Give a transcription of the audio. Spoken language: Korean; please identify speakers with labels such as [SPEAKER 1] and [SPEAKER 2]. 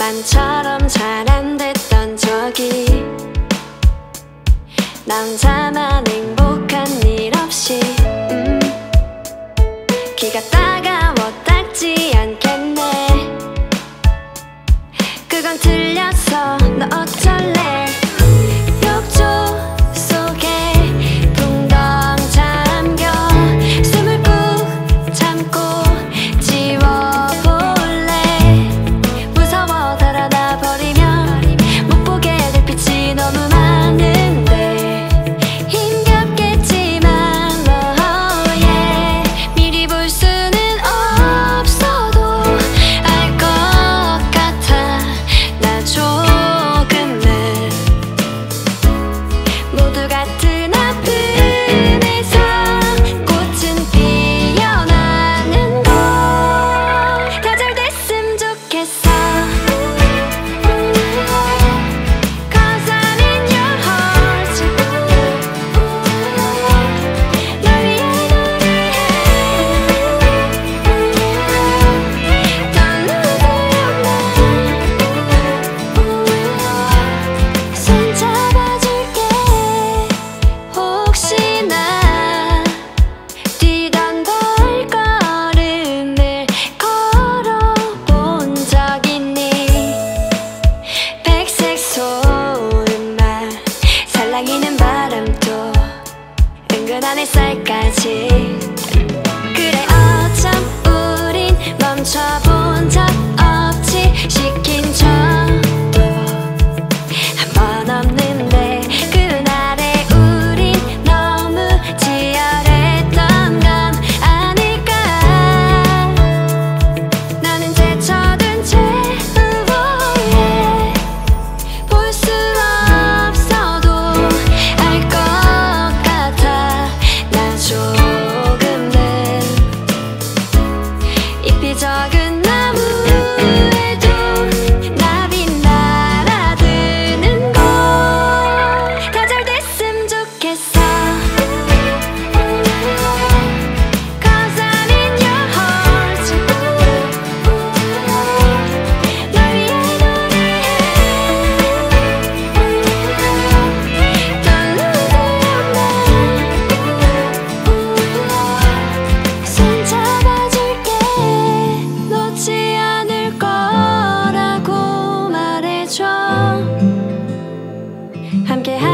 [SPEAKER 1] 만처럼 잘 안 됐던 저기 남자만 행복한 일 없이 음, 기가 딱 가수 같은 열반의 쌀까지. 그래 어쩜 우린 멈춰 함께 하-